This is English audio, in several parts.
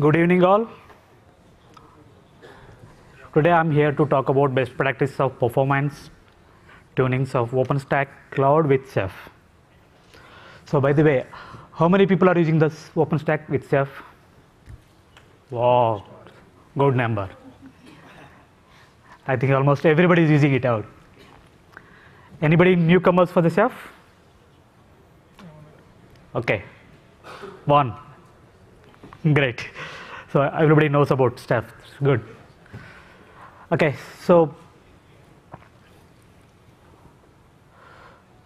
Good evening, all. Today I'm here to talk about best practice of performance tunings of OpenStack Cloud with Ceph. So, by the way, how many people are using this OpenStack with Ceph? Wow, good number. I think almost everybody is using it out. Anybody newcomers for the Ceph? Okay, one. Great. So everybody knows about Ceph. Good. Okay, so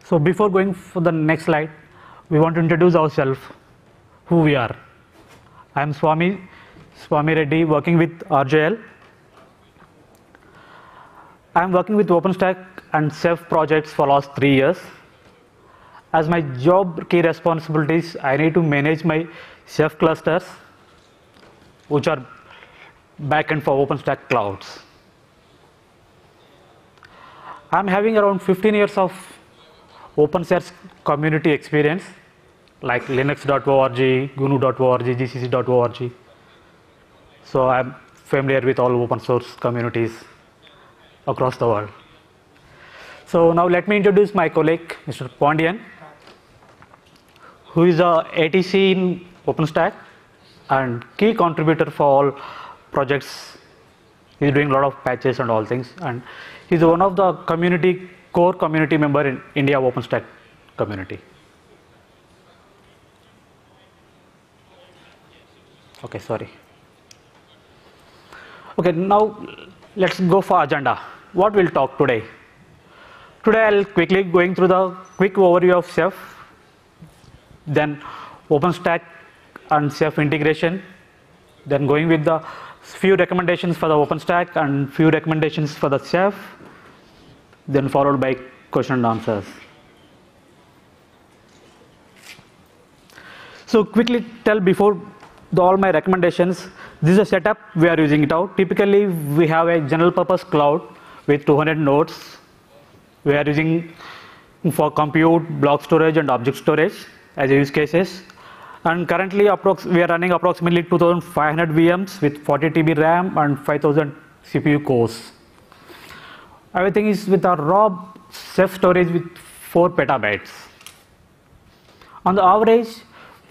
so before going for the next slide, we want to introduce ourselves, who we are. I am Swami Swami Reddy, working with RJL. I am working with OpenStack and Ceph projects for last three years. As my job key responsibilities, I need to manage my Ceph clusters, which are backend for OpenStack clouds. I'm having around 15 years of open source community experience like linux.org, gnu.org, gcc.org. So I'm familiar with all open source communities across the world. So now let me introduce my colleague, Mr. Pandiyan, who is a ATC in OpenStack and key contributor for all projects. He's doing a lot of patches and all things, and he's one of the community core community member in India OpenStack community. Okay, sorry. Okay, now let's go for agenda. What we'll talk today? Today I'll quickly going through the quick overview of Ceph, then OpenStack and Ceph integration, then going with the few recommendations for the OpenStack and few recommendations for the Ceph, then followed by question and answers. So quickly tell before the, all my recommendations, this is a setup we are using it out. Typically we have a general purpose cloud with 200 nodes. We are using for compute, block storage and object storage as use cases. And currently we are running approximately 2500 VMs with 40 TB RAM and 5000 CPU cores. Everything is with a raw Ceph storage with 4 petabytes. On the average,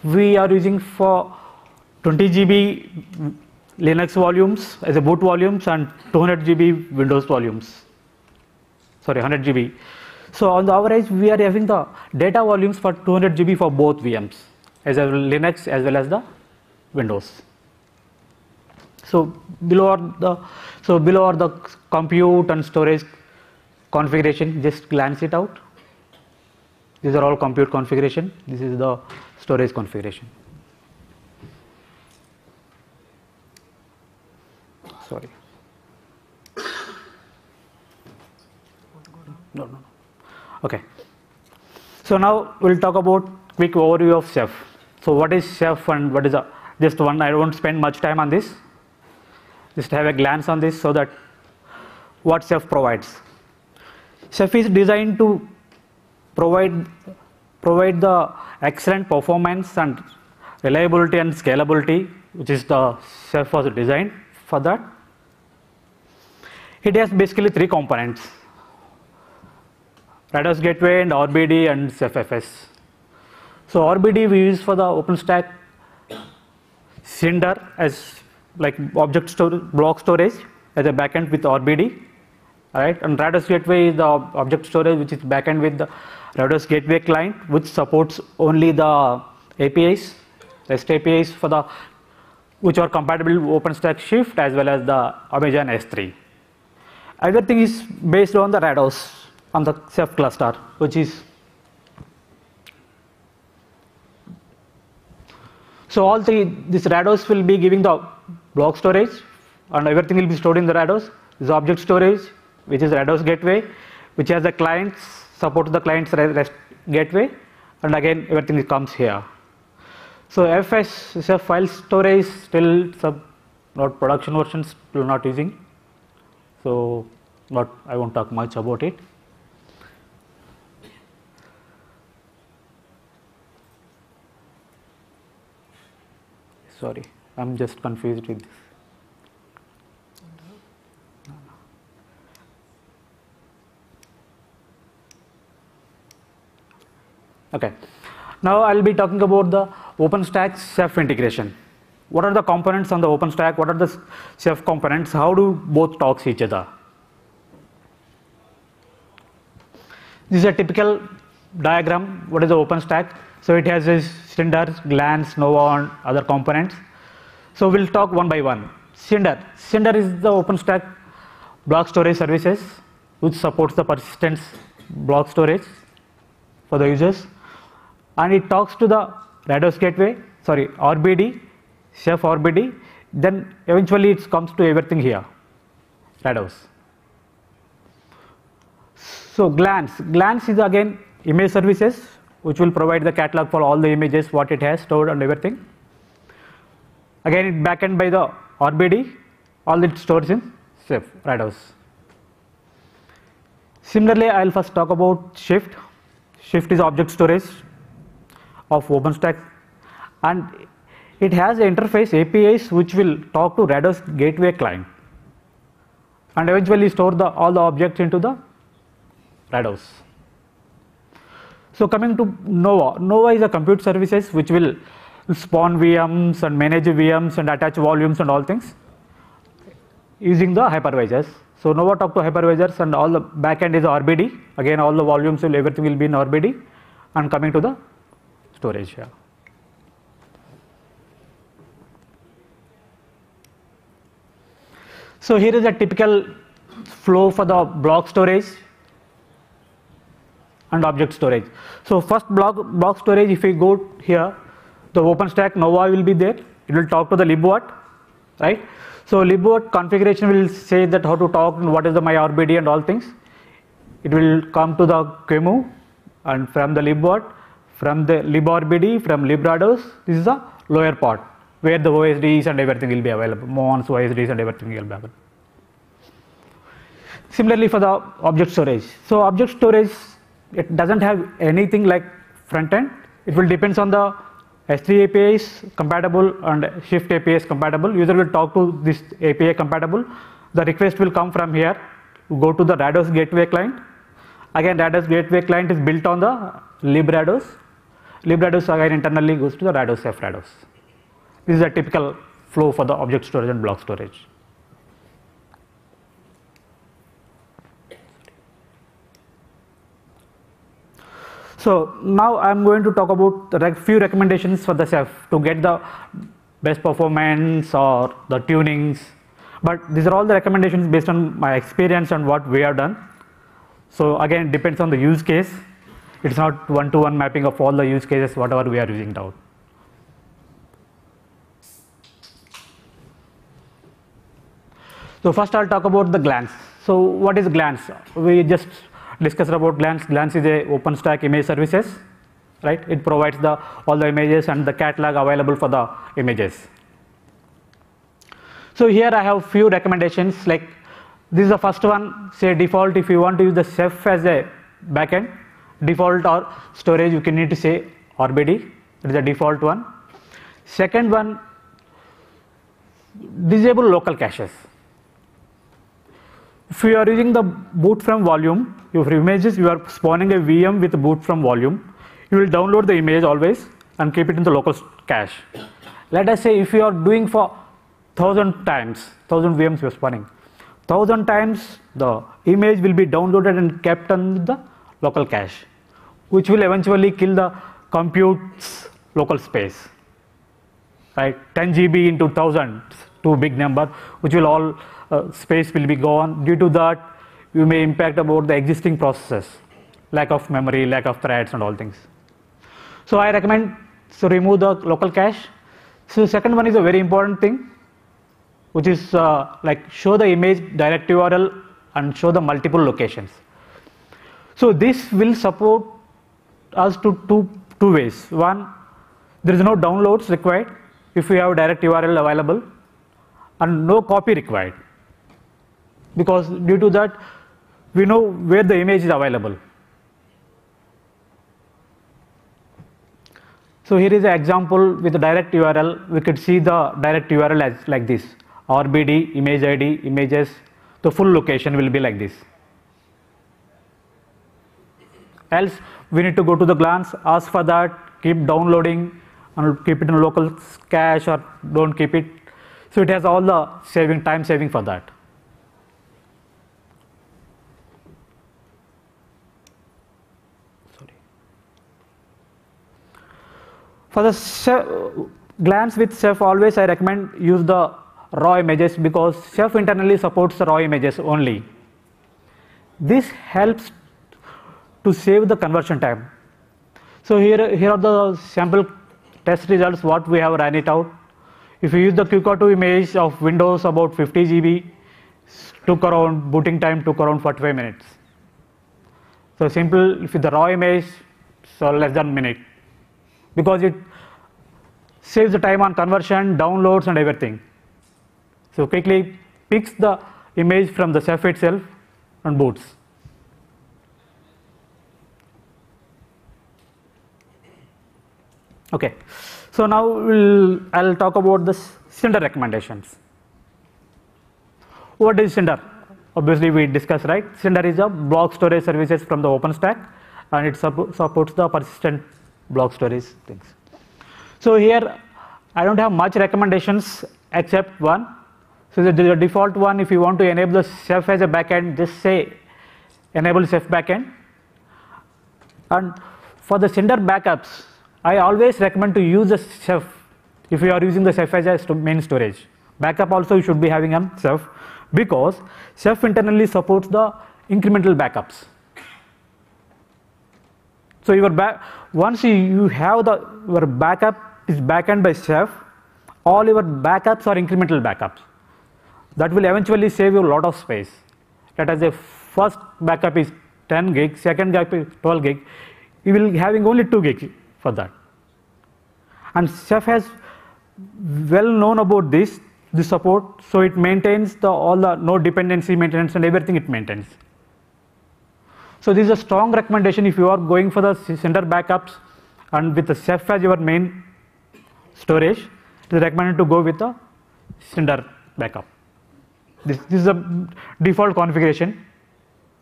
we are using for 20 GB Linux volumes as a boot volumes and 200 GB Windows volumes. Sorry, 100 GB. So on the average, we are having the data volumes for 200 GB for both VMs, as well Linux as well as the Windows. So below are the so below are the compute and storage configuration. Just glance it out. These are all compute configuration. This is the storage configuration. Sorry. No, no, no. Okay. So now we'll talk about quick overview of Ceph. So what is Ceph and what is a just one? I won't spend much time on this. Just have a glance on this so that what Ceph provides. Ceph is designed to provide provide the excellent performance and reliability and scalability, which is the Ceph was designed for that. It has basically three components Rados Gateway and RBD and CephFS. So RBD we use for the OpenStack Cinder as like object store, block storage as a backend with RBD, right? And Rados Gateway is the object storage which is backend with the Rados Gateway client, which supports only the APIs, REST APIs for the which are compatible with OpenStack Swift as well as the Amazon S3. Everything is based on the Rados on the Ceph cluster, which is so all the this Rados will be giving the block storage and everything will be stored in the Rados. This object storage, which is Rados gateway, which has the clients support the client's REST gateway, and again everything comes here. So FS is a file storage still sub not production versions still not using. So not I won't talk much about it. Sorry. I'm just confused with this. Okay. Now I'll be talking about the OpenStack Ceph integration. What are the components on the OpenStack? What are the Ceph components? How do both talk to each other? This is a typical diagram. What is the OpenStack? So it has this Cinder, Glance, Nova, and other components. So we'll talk one by one. Cinder. Cinder is the OpenStack block storage services which supports the persistence block storage for the users and it talks to the Rados gateway, sorry, RBD, Ceph RBD, then eventually it comes to everything here, Rados. So Glance, Glance is again image services which will provide the catalog for all the images what it has stored and everything. Again it backend by the RBD, all it stores in Ceph Rados. Similarly, I will first talk about Swift. Swift is object storage of OpenStack and it has interface APIs which will talk to Rados gateway client and eventually store the all the objects into the Rados. So coming to Nova, Nova is a compute services which will spawn VMs and manage VMs and attach volumes and all things using the hypervisors. So Nova talk to hypervisors and all the backend is RBD. Again all the volumes will everything will be in RBD and coming to the storage here. So here is a typical flow for the block storage and object storage. So first block block storage if we go here the OpenStack Nova will be there it will talk to the libvirt right. So libvirt configuration will say that how to talk and what is the my RBD and all things. It will come to the QEMU and from the libvirt from the librBD, from librados, this is the lower part where the OSDs and everything will be available, mons, OSDs and everything will be available. Similarly for the object storage. So object storage, it doesn't have anything like front end. It will depends on the S3 APIs compatible and Swift APIs compatible. User will talk to this API compatible. The request will come from here, go to the Rados gateway client. Again, Rados gateway client is built on the librados librados again internally goes to the Rados F Rados. This is a typical flow for the object storage and block storage. So now I am going to talk about the few recommendations for the Ceph to get the best performance or the tunings. But these are all the recommendations based on my experience and what we have done. So again, it depends on the use case. It's not one-to-one -one mapping of all the use cases, whatever we are using now. So first I'll talk about the glance. So what is glance? We just discussed about glance. Glance is a OpenStack image services, right? It provides the all the images and the catalog available for the images. So here I have few recommendations like this is the first one say default if you want to use the Ceph as a backend default or storage you can need to say RBD that is the default one. Second one disable local caches. If you are using the boot from volume, your images you are spawning a VM with boot from volume, you will download the image always and keep it in the local cache. Let us say if you are doing for thousand times, thousand VMs you are spawning, thousand times the image will be downloaded and kept on the local cache which will eventually kill the compute's local space right 10 GB into 1000 too big number which will all uh, space will be gone. Due to that you may impact about the existing processes lack of memory lack of threads and all things. So I recommend to remove the local cache. So second one is a very important thing which is uh, like show the image direct URL and show the multiple locations. So this will support us to two, two ways. One, there is no downloads required if we have direct URL available and no copy required because due to that we know where the image is available. So here is an example with the direct URL. We could see the direct URL as like this. RBD, image ID, images. The full location will be like this. Else we need to go to the glance, ask for that, keep downloading and keep it in local cache or don't keep it. So it has all the saving time saving for that. For the glance with Ceph, always I recommend use the raw images because Ceph internally supports raw images only. This helps to save the conversion time. So here, here are the sample test results what we have ran it out. If you use the QCOW image of Windows about 50 GB, took around booting time took around 45 minutes. So simple, if the raw image, so less than minute because it saves the time on conversion, downloads and everything. So quickly picks the image from the Ceph itself and boots. Okay, so now we'll, I'll talk about the Cinder recommendations. What is Cinder? Obviously we discussed right. Cinder is a block storage services from the OpenStack and it supports the persistent block storage things. So here I don't have much recommendations except one. So the, the default one if you want to enable the Ceph as a backend just say enable Ceph backend and for the Cinder backups I always recommend to use the Ceph if you are using the Ceph as a main storage. Backup also you should be having on Ceph because Ceph internally supports the incremental backups. So your back once you, have the your backup is backend by Ceph, all your backups are incremental backups. That will eventually save you a lot of space. Let us say first backup is 10 gig, second backup is 12 gig. You will having only 2 gig for that. And Ceph has well known about this, the support, so it maintains the all the node dependency maintenance and everything it maintains. So this is a strong recommendation if you are going for the Cinder backups and with the Ceph as your main storage, it is recommended to go with the Cinder backup. This, this is a default configuration,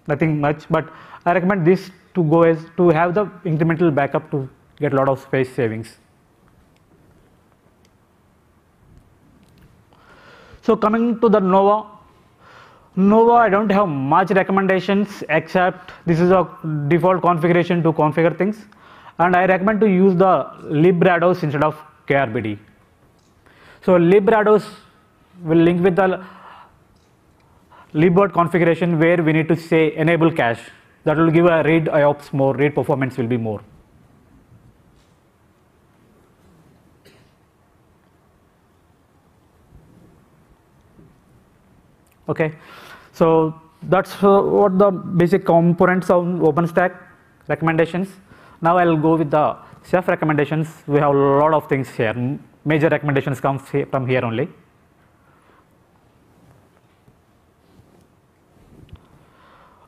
nothing much, but I recommend this to go as to have the incremental backup to get a lot of space savings. So coming to the Nova, Nova I don't have much recommendations except this is a default configuration to configure things and I recommend to use the librados instead of KRBD. So librados will link with the libvirt configuration where we need to say enable cache that will give a read IOPS more, read performance will be more. Okay, so that's uh, what the basic components of OpenStack recommendations. Now I'll go with the Ceph recommendations. We have a lot of things here. Major recommendations come from here only.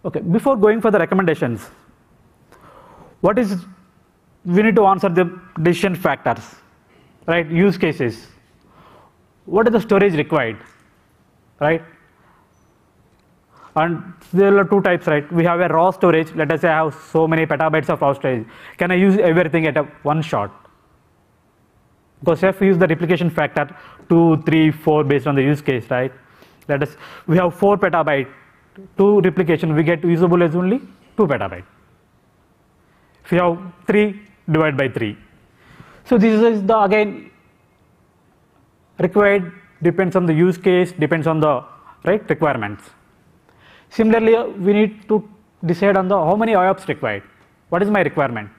Okay, before going for the recommendations, what is we need to answer the decision factors, right? Use cases. What is the storage required, right? And there are two types, right? We have a raw storage. Let us say I have so many petabytes of raw storage. Can I use everything at a one shot? Because if we use the replication factor two, three, four based on the use case, right? Let us we have four petabyte, two replication, we get usable as only two petabyte. If you have three, divide by three. So this is the again required depends on the use case, depends on the right requirements. Similarly, we need to decide on the how many IOPS required. What is my requirement?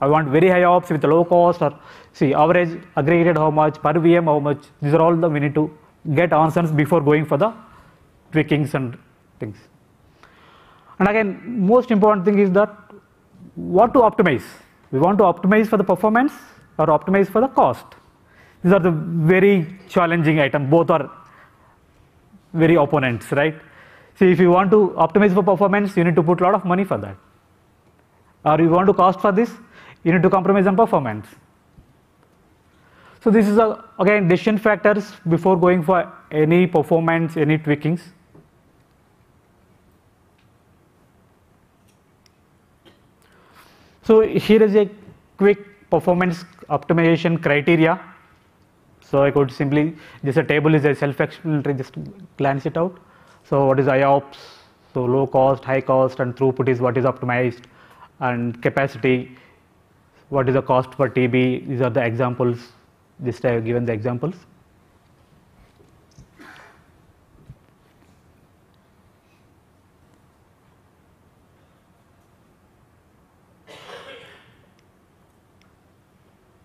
I want very high IOPS with low cost or see average aggregated how much per VM how much. These are all the we need to get answers before going for the tweakings and things. And again, most important thing is that what to optimize. We want to optimize for the performance or optimize for the cost. These are the very challenging item. Both are very opponents, right? See, if you want to optimize for performance, you need to put a lot of money for that. Or you want to cost for this, you need to compromise on performance. So this is a, again decision factors before going for any performance, any tweakings. So here is a quick performance optimization criteria. So I could simply, this a table is a self-explanatory, just glance it out. So what is IOPS? So low cost, high cost and throughput is what is optimized and capacity, what is the cost per TB, these are the examples, this I have given the examples.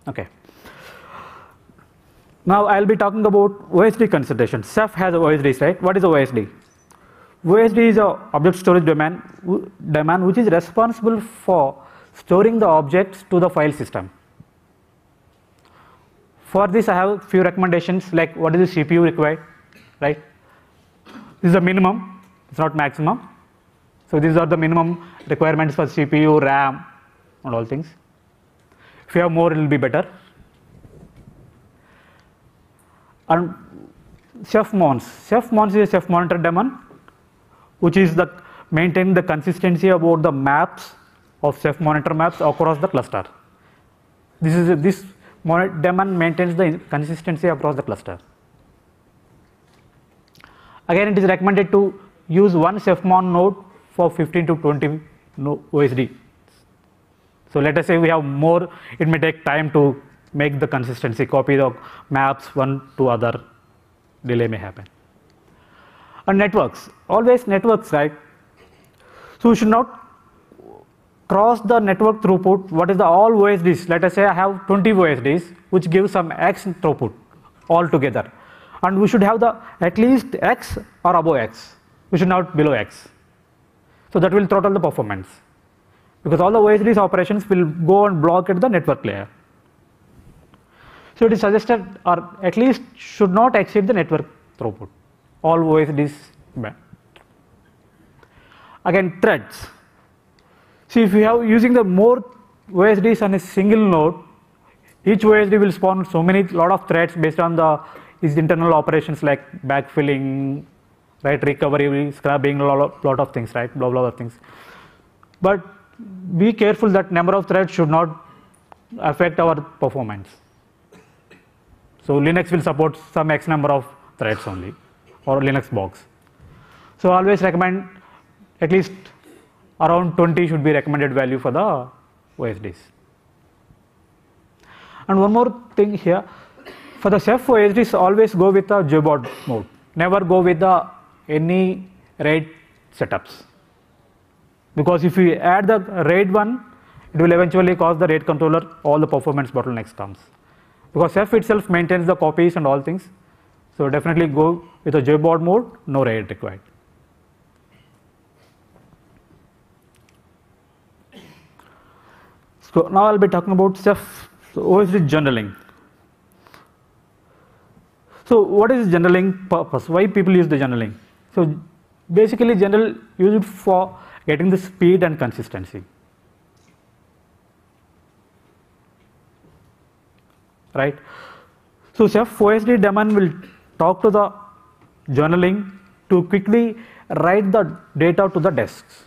Okay. Now I'll be talking about OSD consideration. Ceph has OSDs, right? What is OSD? OSD is a object storage domain, domain which is responsible for storing the objects to the file system. For this I have few recommendations like what is the CPU required, right? This is the minimum, it's not maximum. So these are the minimum requirements for CPU, RAM and all things. If you have more, it will be better. And Ceph Mons. Ceph Mons is a Ceph monitor daemon, which is the maintain the consistency about the maps of Ceph monitor maps across the cluster. This is a, this daemon maintains the consistency across the cluster. Again, it is recommended to use one CephMon node for 15 to 20 OSD so let us say we have more, it may take time to make the consistency, copy the maps one to other, delay may happen. And networks, always networks, right? So we should not cross the network throughput. What is the all OSDs? Let us say I have 20 OSDs, which give some X throughput altogether. And we should have the at least X or above X. We should not below X. So that will throttle the performance because all the OSD's operations will go and block at the network layer. So it is suggested or at least should not exceed the network throughput, all OSDs Again threads. See if you have using the more OSDs on a single node, each OSD will spawn so many lot of threads based on the its internal operations like backfilling, right, recovery, scrubbing, lot of, lot of things, right, blah blah blah things. But be careful that number of threads should not affect our performance. So Linux will support some X number of threads only or Linux box. So always recommend at least around 20 should be recommended value for the OSDs. And one more thing here, for the Ceph OSDs always go with the JBOD mode, never go with the any RAID setups because if we add the RAID one, it will eventually cause the RAID controller all the performance bottlenecks comes. Because Ceph itself maintains the copies and all things. So definitely go with a JBOD mode, no RAID required. So now I'll be talking about Ceph so OSD journaling. So what is journaling purpose? Why people use the journaling? So basically general use it for getting the speed and consistency. Right? So Ceph OSD daemon will talk to the journaling to quickly write the data to the desks.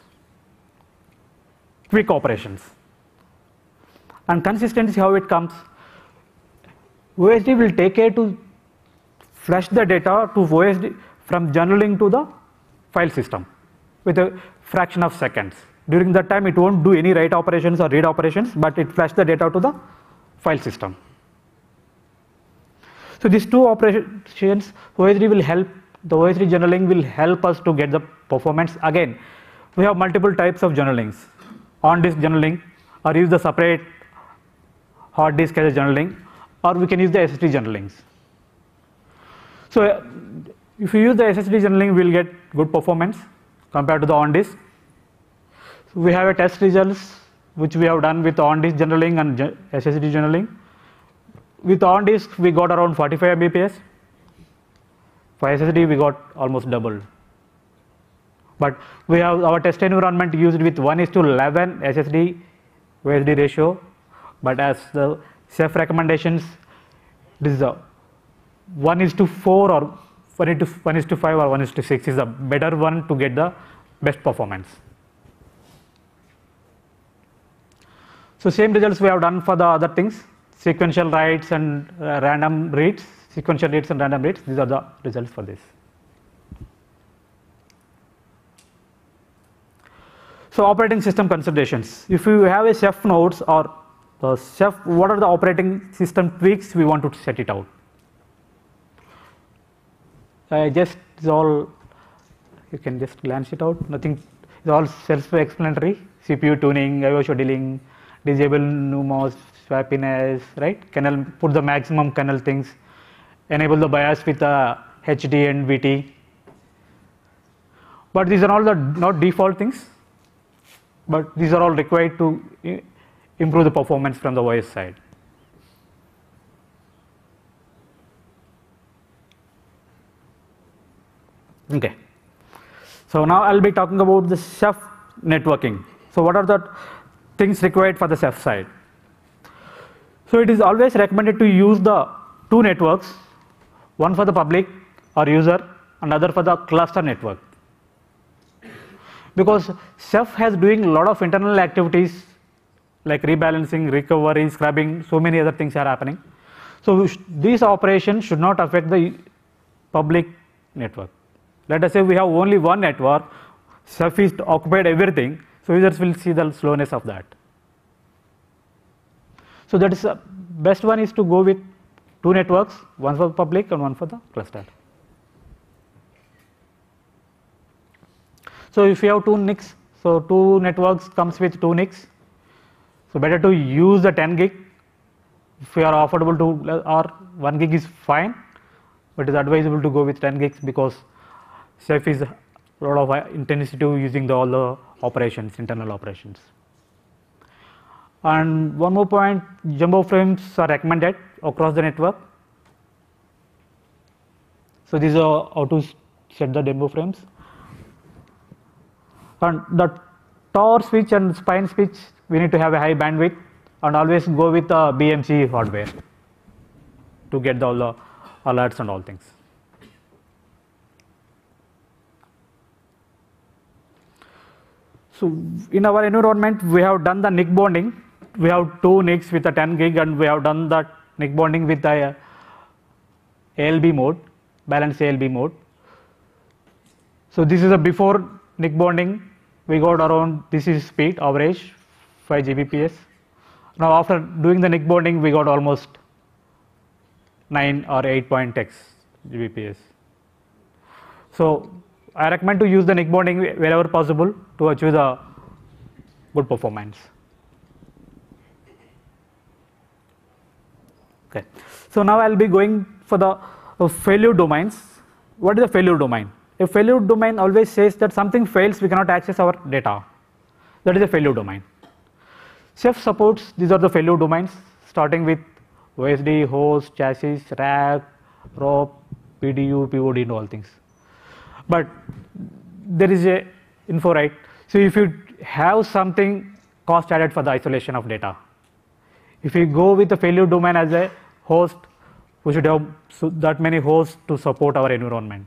Quick operations. And consistency how it comes. OSD will take care to flush the data to OSD from journaling to the file system with a fraction of seconds. During that time, it won't do any write operations or read operations, but it flash the data to the file system. So these two operations, OSD will help, the OSD journaling will help us to get the performance. Again, we have multiple types of journalings. On disk journaling, or use the separate hard disk as a journaling, or we can use the SSD journalings. So if you use the SSD journaling, we'll get good performance compared to the on disk. So we have a test results which we have done with on disk journaling and SSD journaling. With on disk we got around 45 Mbps. For SSD we got almost double. But we have our test environment used with 1 is to 11 SSD OSD ratio but as the Ceph recommendations, this is a 1 is to 4 or 1 is to, 1 is to 5 or 1 is to 6 is a better one to get the best performance. So same results we have done for the other things, sequential writes and uh, random reads, sequential reads and random reads, these are the results for this. So operating system considerations. If you have a Ceph nodes or the Ceph, what are the operating system tweaks we want to set it out? I just is all you can just glance it out. Nothing is all self-explanatory. CPU tuning, IO scheduling, disable NUMOS, swappiness, right? Kernel put the maximum kernel things, enable the bias with the HD and VT. But these are all the not default things, but these are all required to improve the performance from the OS side. Okay. So now I'll be talking about the Ceph networking. So what are the things required for the Ceph side? So it is always recommended to use the two networks, one for the public or user, another for the cluster network. Because Ceph has doing a lot of internal activities like rebalancing, recovery, scrubbing, so many other things are happening. So these operations should not affect the public network. Let us say we have only one network, Ceph is occupied everything, so users will see the slowness of that. So that is uh, best one is to go with two networks, one for public and one for the cluster. So if you have two NICs, so two networks comes with two NICs. So better to use the 10 gig if you are affordable to or 1 gig is fine, but it is advisable to go with 10 gigs because Ceph is a lot of uh, intensity using the, all the operations, internal operations. And one more point, jumbo frames are recommended across the network. So these are how to set the jumbo frames. And the TOR switch and spine switch, we need to have a high bandwidth and always go with the BMC hardware to get all the alerts and all things. So in our environment, we have done the NIC bonding. We have two NICs with a 10 gig and we have done that NIC bonding with the uh, ALB mode, balanced ALB mode. So this is a before NIC bonding, we got around, this is speed average 5 Gbps. Now after doing the NIC bonding, we got almost 9 or 8.x Gbps. So I recommend to use the NIC bonding wherever possible to achieve the good performance. Okay. So now I'll be going for the uh, failure domains. What is a failure domain? A failure domain always says that something fails, we cannot access our data. That is a failure domain. Ceph supports, these are the failure domains, starting with OSD, host, chassis, rack, ROP, PDU, POD and all things but there is a info right. So if you have something cost added for the isolation of data, if we go with the failure domain as a host, we should have that many hosts to support our environment.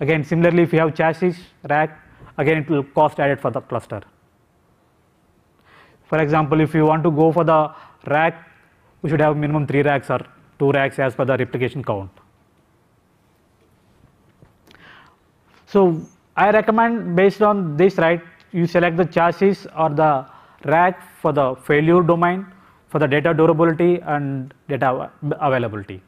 Again, similarly, if you have chassis, rack, again it will cost added for the cluster. For example, if you want to go for the rack, we should have minimum three racks or two racks as per the replication count. So I recommend based on this right, you select the chassis or the rack for the failure domain, for the data durability and data availability.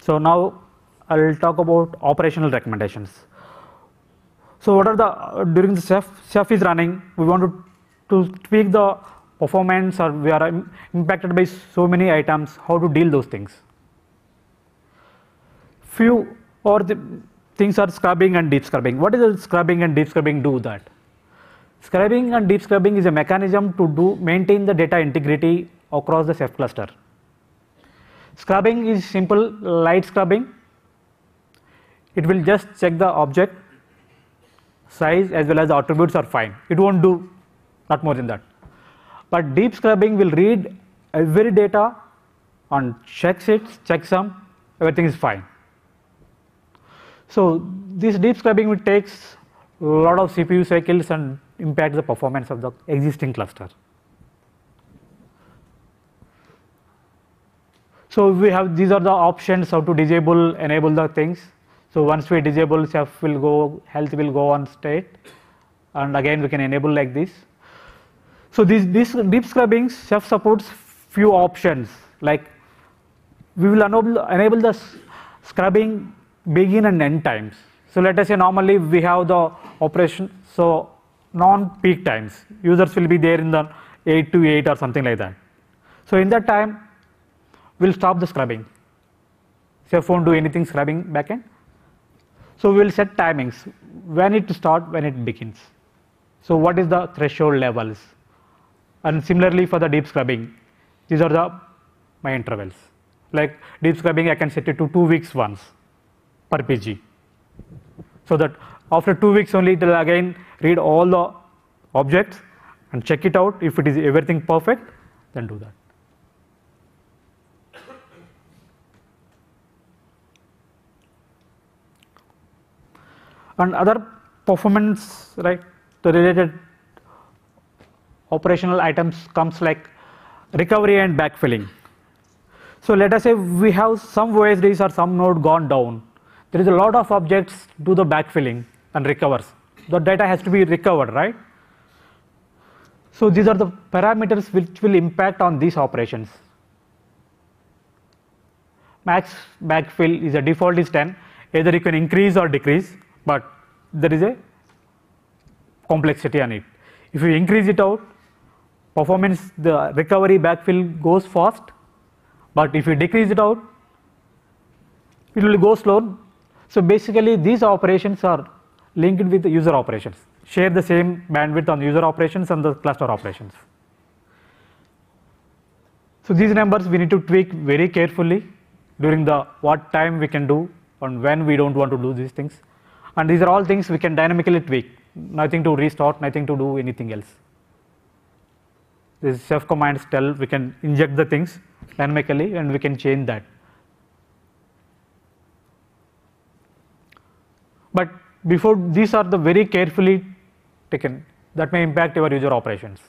So now I will talk about operational recommendations. So what are the, during the Ceph, Ceph is running, we want to, to tweak the performance or we are impacted by so many items, how to deal those things. Few or the things are scrubbing and deep scrubbing. What is the scrubbing and deep scrubbing do that? Scrubbing and deep scrubbing is a mechanism to do maintain the data integrity across the Ceph cluster. Scrubbing is simple light scrubbing. It will just check the object size as well as the attributes are fine. It won't do not more than that. But deep scrubbing will read every data and checks it, checksum, everything is fine. So this deep scrubbing will takes a lot of CPU cycles and impact the performance of the existing cluster. So we have these are the options how to disable, enable the things. So once we disable, Ceph will go, health will go on state, and again we can enable like this. So this, this deep scrubbing Ceph supports few options like we will enable, enable the scrubbing begin and end times. So let us say normally we have the operation, so non-peak times, users will be there in the 8 to 8 or something like that. So in that time, we'll stop the scrubbing. Ceph won't do anything scrubbing backend. So we'll set timings, when it start, when it begins. So what is the threshold levels? And similarly for the deep scrubbing, these are the my intervals. Like deep scrubbing, I can set it to two weeks once per PG. So that after two weeks only, it will again read all the objects and check it out. If it is everything perfect, then do that. and other performance right the related operational items comes like recovery and backfilling. So let us say we have some OSDs or some node gone down. There is a lot of objects do the backfilling and recovers. The data has to be recovered right? So these are the parameters which will impact on these operations. Max backfill is a default is 10 either you can increase or decrease but there is a complexity on it. If you increase it out, performance, the recovery backfill goes fast, but if you decrease it out, it will go slow. So basically these operations are linked with the user operations, share the same bandwidth on user operations and the cluster operations. So these numbers we need to tweak very carefully during the what time we can do and when we don't want to do these things and these are all things we can dynamically tweak nothing to restart nothing to do anything else this Ceph commands tell we can inject the things dynamically and we can change that. But before these are the very carefully taken. That may impact your user operations.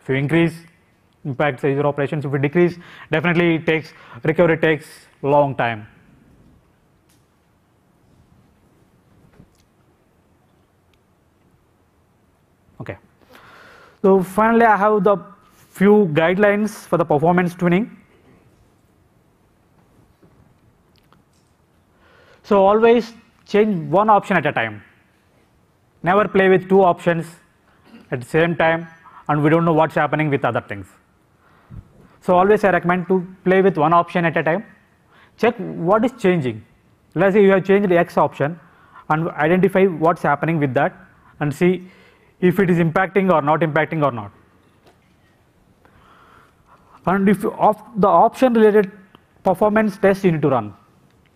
If you increase impacts the user operations. If you decrease definitely it takes recovery takes long time. Okay. So finally, I have the few guidelines for the performance tuning. So always change one option at a time. Never play with two options at the same time and we don't know what's happening with other things. So always I recommend to play with one option at a time. Check what is changing. Let's say you have changed the X option and identify what's happening with that and see if it is impacting or not impacting or not. And if the option related performance test you need to run.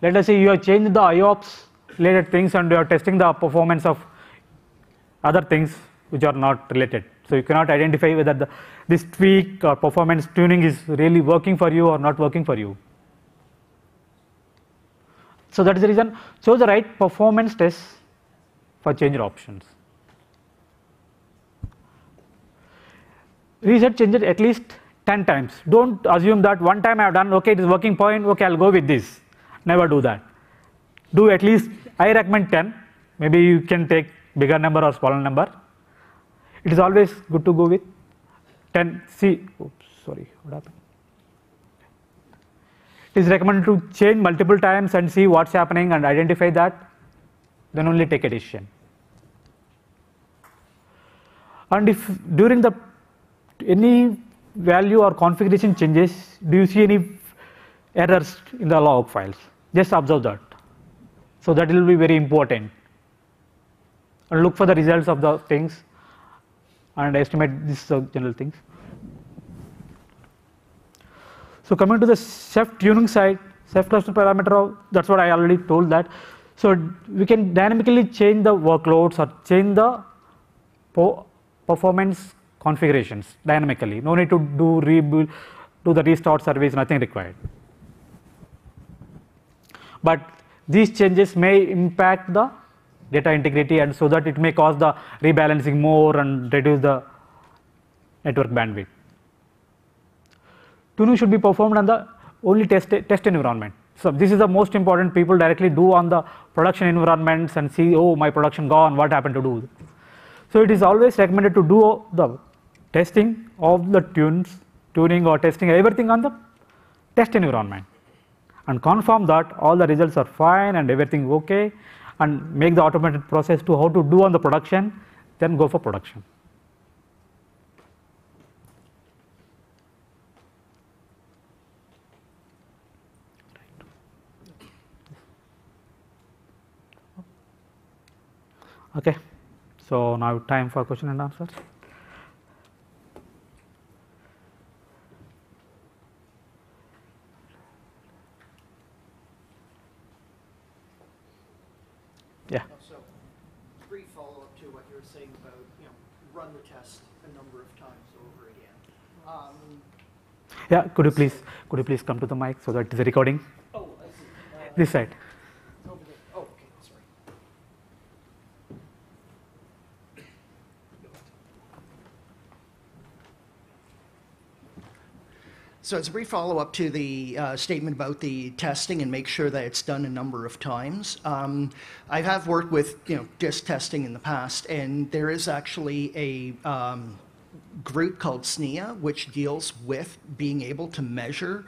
Let us say you have changed the IOPS related things and you are testing the performance of other things which are not related. So you cannot identify whether the, this tweak or performance tuning is really working for you or not working for you. So that is the reason choose the right performance test for change options. reset changes at least 10 times. Don't assume that one time I have done, okay, it is working point, okay, I'll go with this. Never do that. Do at least, I recommend 10. Maybe you can take bigger number or smaller number. It is always good to go with 10. See, oops, sorry, what happened? It is recommended to change multiple times and see what's happening and identify that, then only take a decision. And if during the any value or configuration changes, do you see any errors in the log files? Just observe that. So that will be very important. And look for the results of the things and estimate these uh, general things. So coming to the Ceph tuning side, Ceph cluster parameter, that's what I already told that. So we can dynamically change the workloads or change the performance configurations dynamically. No need to do rebuild, do the restart service, nothing required. But these changes may impact the data integrity and so that it may cause the rebalancing more and reduce the network bandwidth. Tuning should be performed on the only test, test environment. So this is the most important people directly do on the production environments and see, oh, my production gone, what happened to do. So it is always recommended to do the testing of the tunes, tuning or testing everything on the test environment and confirm that all the results are fine and everything okay and make the automated process to how to do on the production, then go for production. Okay. So now time for question and answers. Yeah. So, brief follow-up to what you were saying about, you know, run the test a number of times over again. Um, Yeah, could you please, could you please come to the mic so that it is recording? oh, I see. Uh, This side. Oh, okay, sorry. So as a brief follow-up to the uh, statement about the testing and make sure that it's done a number of times, um, I have worked with you know disk testing in the past, and there is actually a um, group called SNIA which deals with being able to measure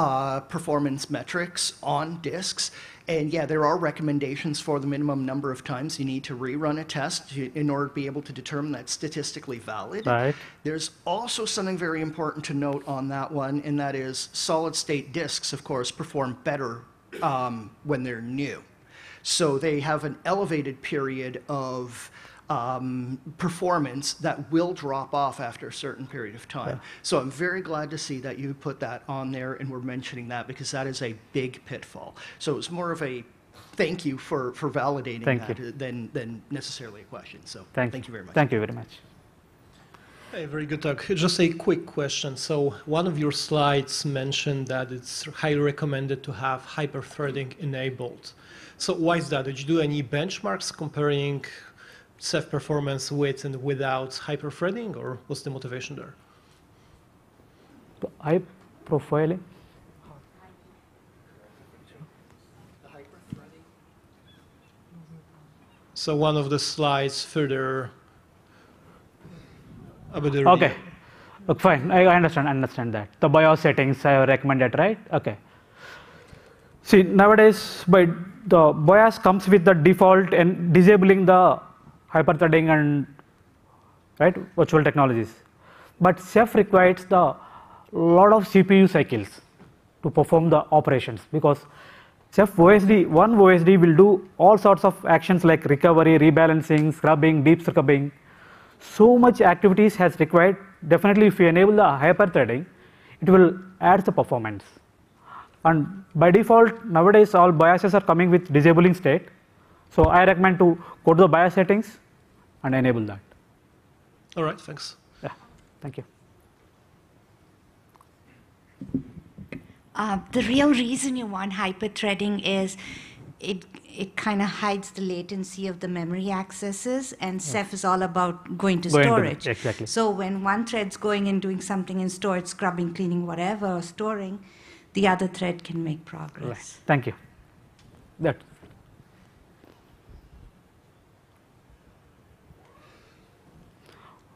uh, performance metrics on disks. And yeah, there are recommendations for the minimum number of times you need to rerun a test to, in order to be able to determine that's statistically valid. Right. There's also something very important to note on that one, and that is solid state disks, of course, perform better um, when they're new. So they have an elevated period of um, performance that will drop off after a certain period of time. So I'm very glad to see that you put that on there and we're mentioning that because that is a big pitfall. So it's more of a thank you for, for validating Thank that you. than, than necessarily a question. So Thank, thank you very much. Thank you very much. Hey, very good talk. Just a quick question. So one of your slides mentioned that it's highly recommended to have hyperthreading enabled. So why is that? Did you do any benchmarks comparing Ceph performance with and without hyperthreading, or what's the motivation there? I profiling. So one of the slides further Okay. Okay, fine. I I understand. Understand that. The BIOS settings I have recommended, right? Okay. See, nowadays, by the BIOS comes with the default and disabling the hyperthreading and right virtual technologies. But Ceph requires the lot of CPU cycles to perform the operations because Ceph OSD, one OSD will do all sorts of actions like recovery, rebalancing, scrubbing, deep scrubbing. So much activities has required. Definitely, if you enable the hyperthreading, it will add the performance. And by default, nowadays all BIOSes are coming with disabling state. So I recommend to go to the BIOS settings and enable that. All right, thanks. Yeah, thank you. Uh, the real reason you want hyperthreading is it it kind of hides the latency of the memory accesses, and Ceph is all about going to Going to- storage. exactly. So when one thread's going and doing something in storage, scrubbing, cleaning, whatever, or storing, the other thread can make progress. Right. Thank you. That.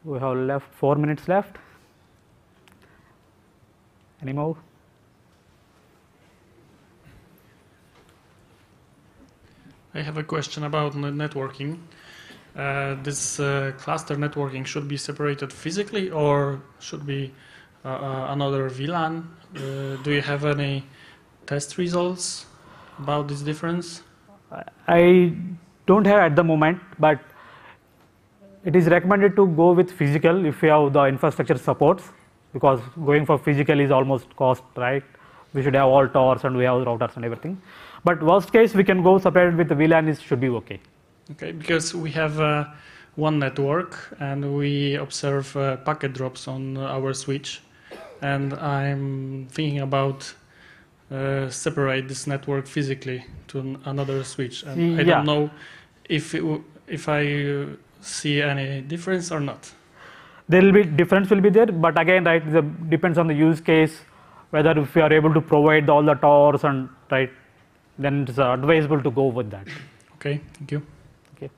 We have left four minutes left. Any more? I have a question about networking. Uh, this uh, cluster networking should be separated physically or should be uh, uh, another VLAN? Uh, do you have any test results about this difference? I don't have at the moment, but it is recommended to go with physical if you have the infrastructure supports because going for physical is almost cost, right? We should have all TORs and we have routers and everything. But worst case, we can go separated with the VLAN, it should be okay. Okay, because we have uh, one network and we observe uh, packet drops on our switch, and I'm thinking about uh, separate this network physically to another switch, and I don't know if it w- if I uh, see any difference or not. There will be difference will be there, but again, right, the depends on the use case, whether if you are able to provide all the TORs and right, then it's advisable to go with that. Okay, thank you. Okay.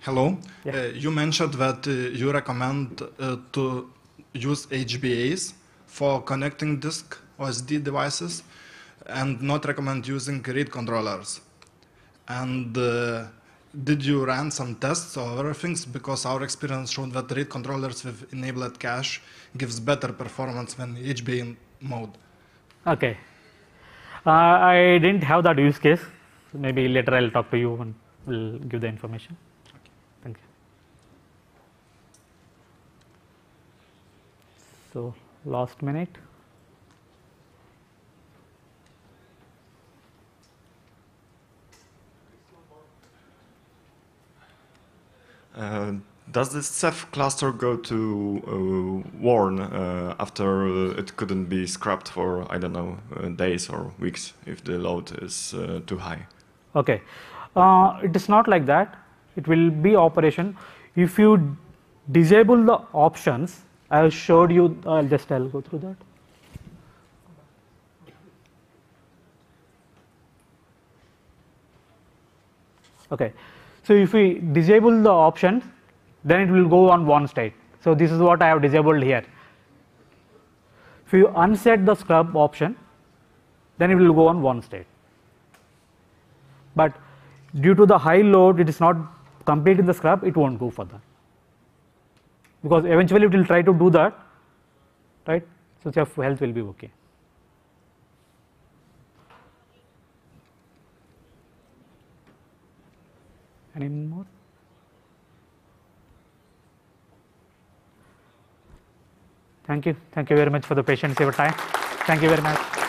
Hello. Yeah. Uh, you mentioned that uh, you recommend uh, to use HBAs for connecting disk OSD devices and not recommend using RAID controllers. And uh, did you run some tests or other things? Because our experience showed that RAID controllers with enabled cache gives better performance than HBA mode. Okay. Uh, I didn't have that use case. Maybe later I'll talk to you and we'll give the information. Okay. Thank you. So last minute. Does this Ceph cluster go to uh, Warn uh, after uh, it couldn't be scrubbed for, I don't know, uh, days or weeks if the load is uh, too high? Okay. Uh, it is not like that. It will be operation. If you disable the options, I showed you, I'll just I'll go through that. Okay. So if we disable the options, then it will go on warn state. So this is what I have disabled here. If you unset the scrub option, then it will go on warn state but due to the high load it is not complete in the scrub it won't go further. because eventually it will try to do that right so your health will be okay any more thank you. Thank you very much for the patience your time. Thank you very much